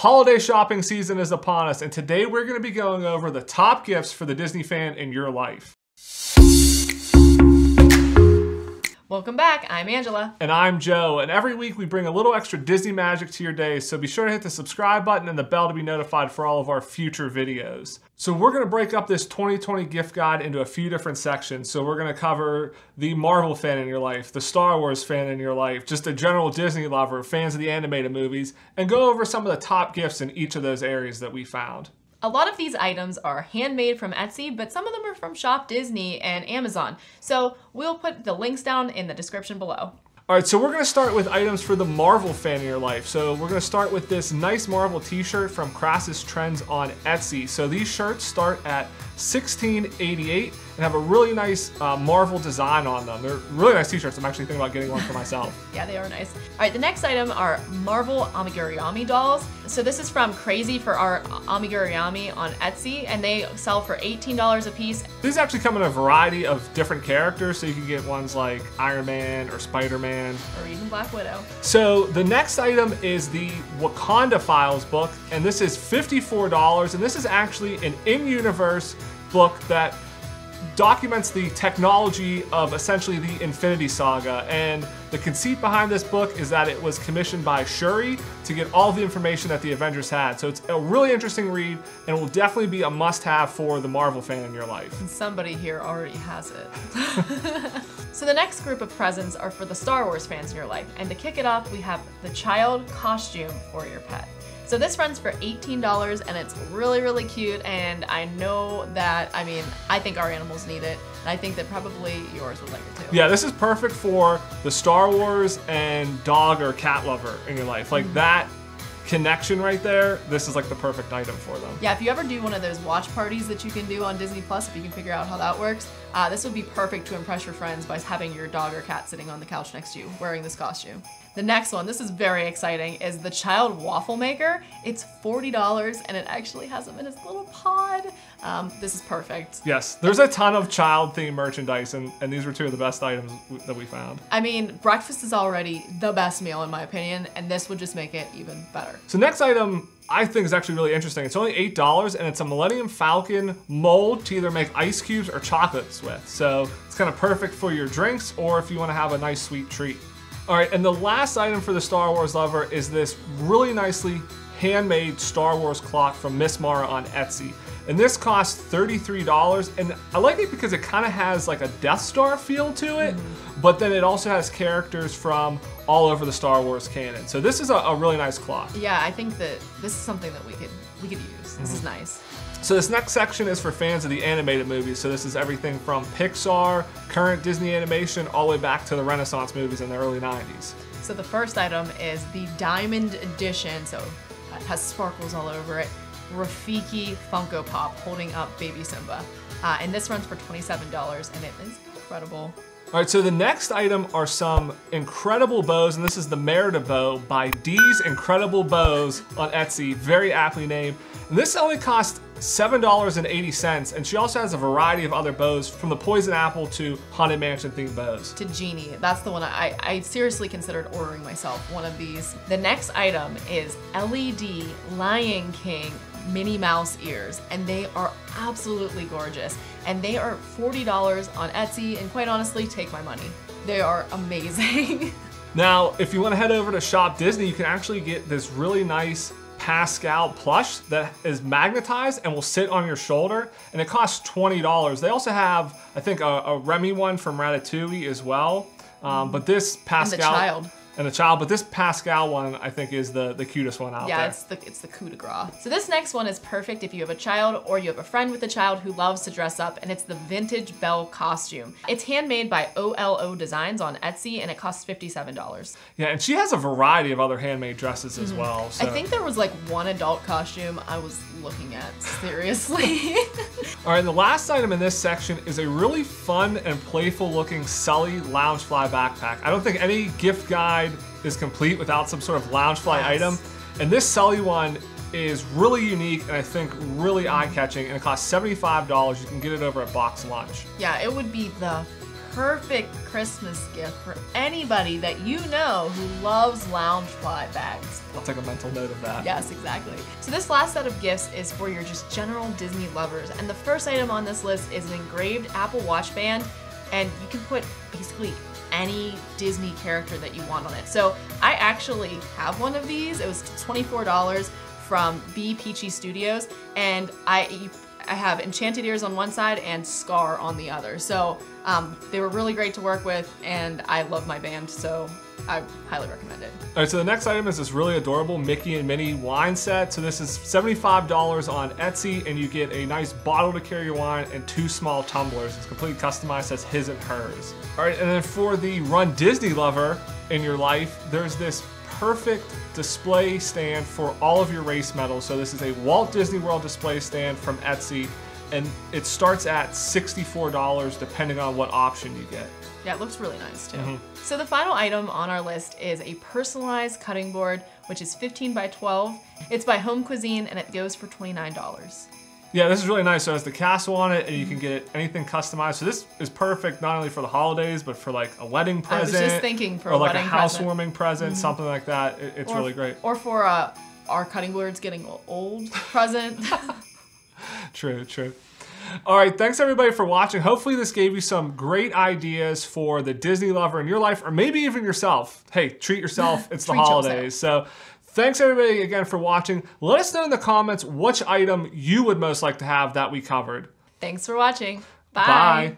Holiday shopping season is upon us, and today we're going to be going over the top gifts for the Disney fan in your life. Welcome back, I'm Angela. And I'm Joe, and every week we bring a little extra Disney magic to your day, so be sure to hit the subscribe button and the bell to be notified for all of our future videos. So we're gonna break up this 2020 gift guide into a few different sections. So we're gonna cover the Marvel fan in your life, the Star Wars fan in your life, just a general Disney lover, fans of the animated movies, and go over some of the top gifts in each of those areas that we found. A lot of these items are handmade from Etsy, but some of them are from Shop Disney and Amazon. So we'll put the links down in the description below. All right, so we're gonna start with items for the Marvel fan in your life. So we're gonna start with this nice Marvel t-shirt from Crassus Trends on Etsy. So these shirts start at 1688 and have a really nice uh, Marvel design on them. They're really nice t-shirts. I'm actually thinking about getting one for myself. yeah, they are nice. All right, the next item are Marvel Amigurumi dolls. So this is from Crazy for our Amigurumi on Etsy, and they sell for $18 a piece. These actually come in a variety of different characters, so you can get ones like Iron Man or Spider-Man. Or even Black Widow. So the next item is the Wakanda Files book, and this is $54, and this is actually an in-universe book that documents the technology of essentially the Infinity Saga. And the conceit behind this book is that it was commissioned by Shuri to get all the information that the Avengers had. So it's a really interesting read and will definitely be a must have for the Marvel fan in your life. And somebody here already has it. so the next group of presents are for the Star Wars fans in your life. And to kick it off, we have the child costume for your pet. So this runs for $18 and it's really, really cute. And I know that, I mean, I think our animals need it. And I think that probably yours would like it too. Yeah, this is perfect for the Star Wars and dog or cat lover in your life. Like mm -hmm. that connection right there, this is like the perfect item for them. Yeah, if you ever do one of those watch parties that you can do on Disney Plus, if you can figure out how that works, uh, this would be perfect to impress your friends by having your dog or cat sitting on the couch next to you wearing this costume. The next one, this is very exciting, is the Child Waffle Maker. It's $40 and it actually has them in its little pod. Um, this is perfect. Yes, there's a ton of child themed merchandise and, and these were two of the best items that we found. I mean, breakfast is already the best meal in my opinion and this would just make it even better. So next item I think is actually really interesting. It's only $8 and it's a Millennium Falcon mold to either make ice cubes or chocolates with. So it's kind of perfect for your drinks or if you want to have a nice sweet treat. All right, and the last item for the Star Wars lover is this really nicely handmade Star Wars clock from Miss Mara on Etsy. And this costs $33, and I like it because it kind of has like a Death Star feel to it, mm -hmm. but then it also has characters from all over the Star Wars canon. So this is a, a really nice clock. Yeah, I think that this is something that we could we could use. This mm -hmm. is mm-hmm. nice. So this next section is for fans of the animated movies. So this is everything from Pixar, current Disney animation, all the way back to the Renaissance movies in the early 90s. So the first item is the Diamond Edition. So it has sparkles all over it. Rafiki Funko Pop holding up Baby Simba. Uh, and this runs for $27 and it is incredible. All right, so the next item are some incredible bows, and this is the Merida bow by Dee's Incredible Bows on Etsy, very aptly named. And this only cost $7.80, and she also has a variety of other bows from the Poison Apple to Haunted Mansion themed bows. To Genie, that's the one I, I seriously considered ordering myself, one of these. The next item is LED Lion King Minnie Mouse ears, and they are absolutely gorgeous. And they are $40 on Etsy, and quite honestly, take my money. They are amazing. now, if you wanna head over to Shop Disney, you can actually get this really nice Pascal plush that is magnetized and will sit on your shoulder, and it costs $20. They also have, I think, a, a Remy one from Ratatouille as well. Um, but this Pascal. And the child and a child, but this Pascal one I think is the, the cutest one out yeah, there. Yeah, it's the, it's the coup de grace. So this next one is perfect if you have a child or you have a friend with a child who loves to dress up and it's the vintage Belle costume. It's handmade by OLO Designs on Etsy and it costs $57. Yeah, and she has a variety of other handmade dresses as mm well. So. I think there was like one adult costume I was looking at, seriously. All right, the last item in this section is a really fun and playful looking Sulley Loungefly backpack. I don't think any gift guide is complete without some sort of Loungefly yes. item. And this Sulley one is really unique and I think really eye-catching and it costs $75. You can get it over at Box Lunch. Yeah, it would be the perfect Christmas gift for anybody that you know who loves Loungefly bags. I'll take a mental note of that. Yes, exactly. So this last set of gifts is for your just general Disney lovers. And the first item on this list is an engraved Apple Watch band. And you can put basically any Disney character that you want on it. So I actually have one of these. It was $24 from B Peachy Studios. And I I have Enchanted Ears on one side and Scar on the other. So um, they were really great to work with, and I love my band, so I highly recommend it. All right, so the next item is this really adorable Mickey and Minnie wine set. So this is $75 on Etsy, and you get a nice bottle to carry your wine and two small tumblers. It's completely customized as his and hers. All right, and then for the Run Disney lover in your life, there's this perfect display stand for all of your race medals. So this is a Walt Disney World display stand from Etsy, and it starts at $64 depending on what option you get. Yeah, it looks really nice too. Mm -hmm. So the final item on our list is a personalized cutting board, which is 15 by 12. It's by Home Cuisine and it goes for $29. Yeah, this is really nice. So it has the castle on it, and you can get anything customized. So this is perfect not only for the holidays, but for like a wedding present. I was just thinking for or a like a housewarming present, present mm -hmm. something like that. It, it's or, really great. Or for uh, our cutting boards getting old present. true, true. All right, thanks everybody for watching. Hopefully this gave you some great ideas for the Disney lover in your life, or maybe even yourself. Hey, treat yourself. It's the holidays. So Thanks everybody again for watching. Let us know in the comments which item you would most like to have that we covered. Thanks for watching. Bye. Bye.